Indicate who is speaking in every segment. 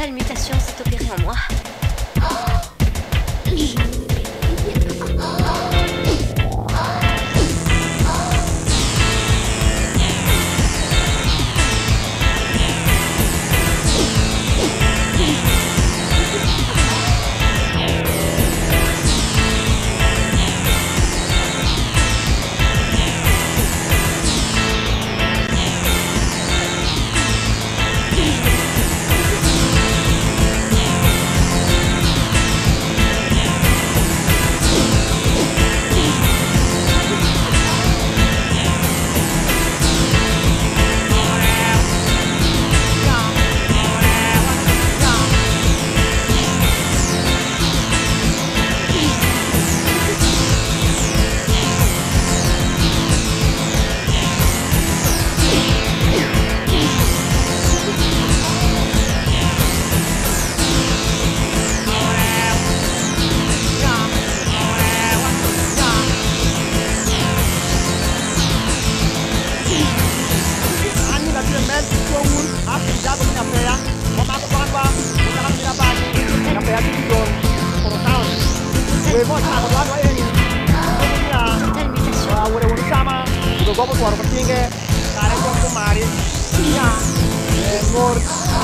Speaker 1: fatale mutation s'est opérée en moi. Oh,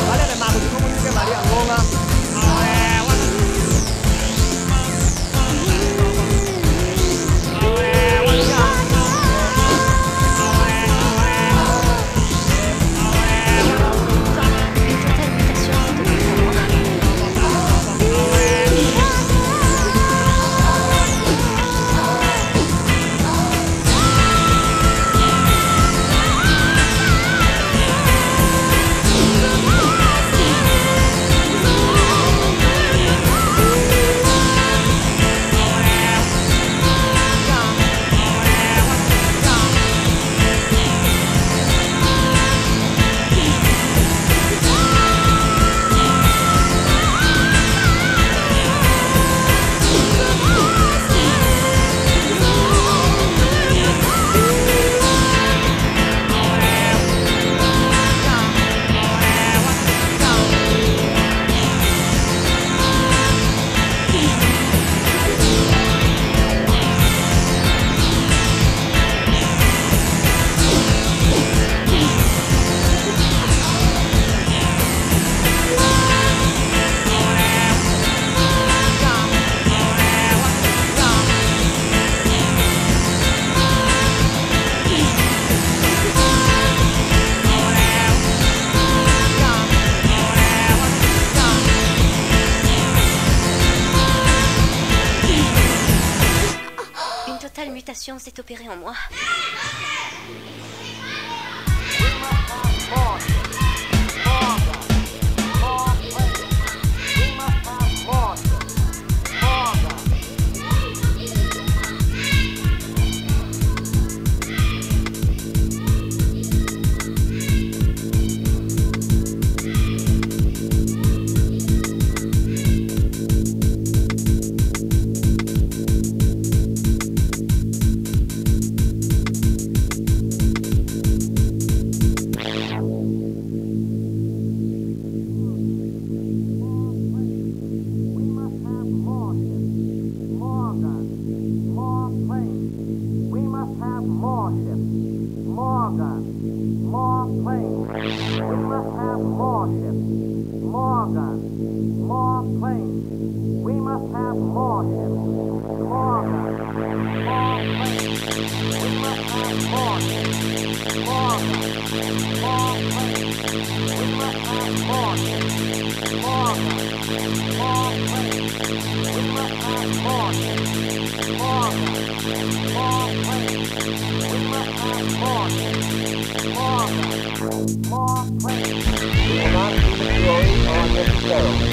Speaker 1: Vale, ma, così
Speaker 2: come totale mutation s'est opérée en moi.
Speaker 3: We will not keep going on this experiment.